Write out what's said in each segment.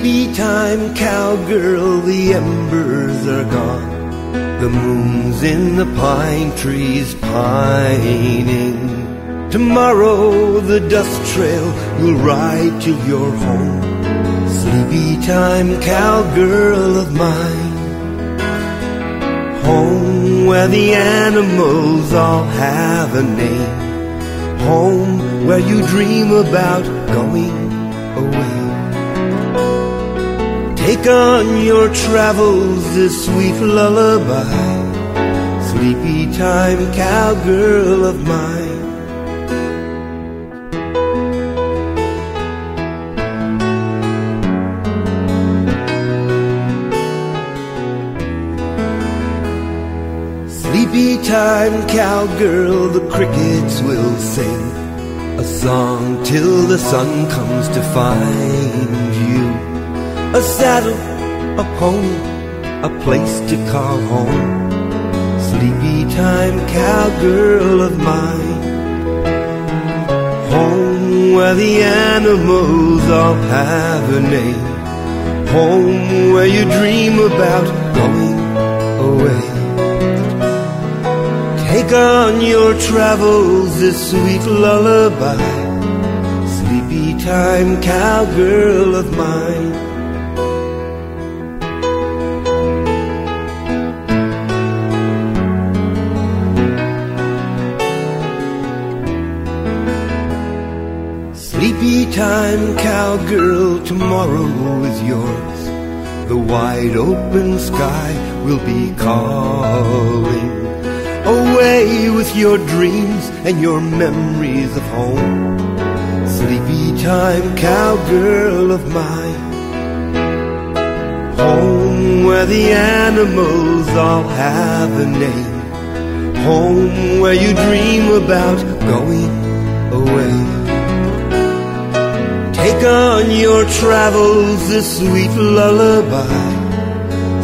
Sleepy time, cowgirl, the embers are gone. The moon's in the pine trees pining. Tomorrow the dust trail will ride till you're home. Sleepy time, cowgirl of mine. Home where the animals all have a name. Home where you dream about going away. Take on your travels this sweet lullaby. Sleepy time, cowgirl of mine. Sleepy time, cowgirl, the crickets will sing a song till the sun comes to find. A saddle, a pony, a place to call home. Sleepy time, cowgirl of mine. Home where the animals all have a name. Home where you dream about going away. Take on your travels this sweet lullaby. Sleepy time, cowgirl of mine. Time, cowgirl, tomorrow is yours. The wide open sky will be calling. Away with your dreams and your memories of home. Sleepy time, cowgirl of mine. Home where the animals all have a name. Home where you dream about going away. On your travels this sweet lullaby.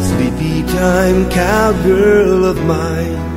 Sleepy time, cowgirl of mine.